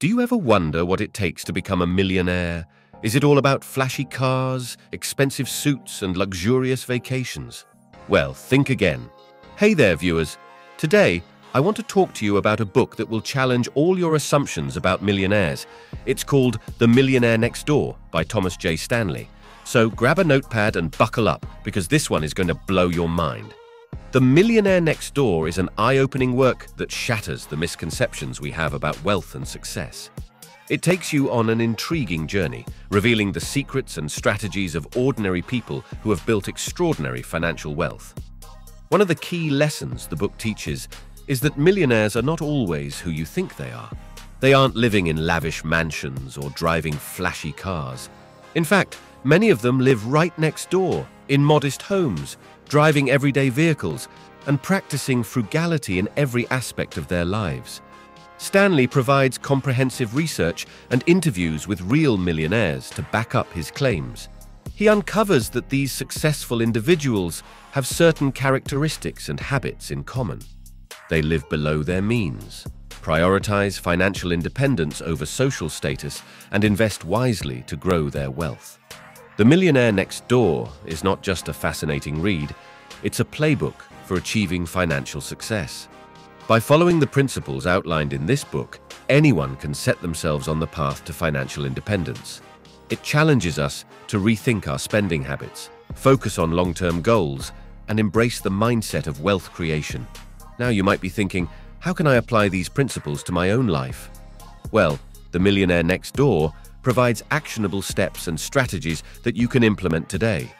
Do you ever wonder what it takes to become a millionaire? Is it all about flashy cars, expensive suits, and luxurious vacations? Well, think again. Hey there, viewers. Today, I want to talk to you about a book that will challenge all your assumptions about millionaires. It's called The Millionaire Next Door by Thomas J. Stanley. So grab a notepad and buckle up, because this one is going to blow your mind. The Millionaire Next Door is an eye-opening work that shatters the misconceptions we have about wealth and success. It takes you on an intriguing journey, revealing the secrets and strategies of ordinary people who have built extraordinary financial wealth. One of the key lessons the book teaches is that millionaires are not always who you think they are. They aren't living in lavish mansions or driving flashy cars. In fact, many of them live right next door, in modest homes, driving everyday vehicles, and practicing frugality in every aspect of their lives. Stanley provides comprehensive research and interviews with real millionaires to back up his claims. He uncovers that these successful individuals have certain characteristics and habits in common. They live below their means, prioritize financial independence over social status, and invest wisely to grow their wealth. The Millionaire Next Door is not just a fascinating read, it's a playbook for achieving financial success. By following the principles outlined in this book, anyone can set themselves on the path to financial independence. It challenges us to rethink our spending habits, focus on long-term goals, and embrace the mindset of wealth creation. Now you might be thinking, how can I apply these principles to my own life? Well, The Millionaire Next Door provides actionable steps and strategies that you can implement today.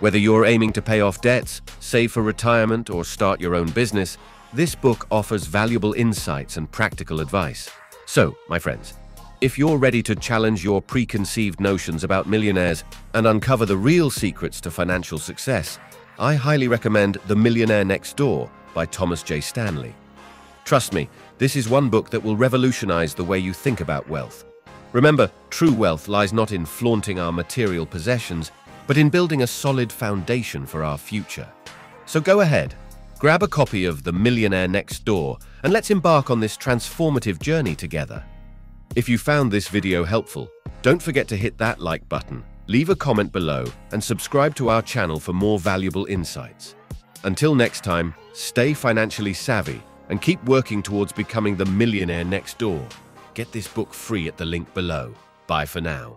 Whether you're aiming to pay off debts, save for retirement, or start your own business, this book offers valuable insights and practical advice. So, my friends, if you're ready to challenge your preconceived notions about millionaires and uncover the real secrets to financial success, I highly recommend The Millionaire Next Door by Thomas J. Stanley. Trust me, this is one book that will revolutionize the way you think about wealth. Remember, true wealth lies not in flaunting our material possessions, but in building a solid foundation for our future. So go ahead, grab a copy of The Millionaire Next Door, and let's embark on this transformative journey together. If you found this video helpful, don't forget to hit that like button, leave a comment below, and subscribe to our channel for more valuable insights. Until next time, stay financially savvy and keep working towards becoming the millionaire next door. Get this book free at the link below. Bye for now.